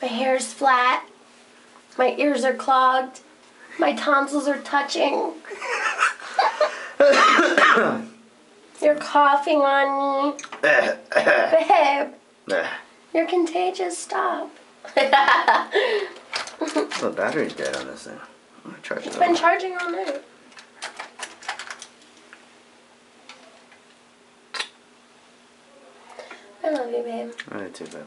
My hair's flat. My ears are clogged. My tonsils are touching. You're coughing on me. Babe, you're contagious. Stop. the battery's dead on this thing. I'm gonna charge been charging all night. I love you, babe. I do too, babe.